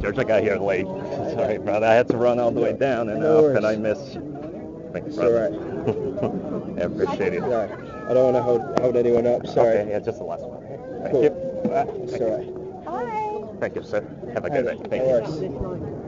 George. I got here late. Sorry, brother. I had to run all the way down and No uh, up, and I missed. Thanks, It's brother. I appreciate it. Sorry. I don't want to hold, hold anyone up. Sorry. Okay, yeah, just the last one. Thank Cool. you. Uh, It's thank you. Hi. Bye. Thank you, sir. Have a good day. Thank No you. worries.